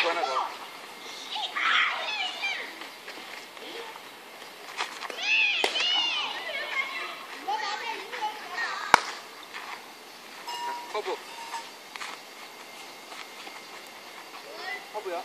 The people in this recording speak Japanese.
聞こえないぞハブハブや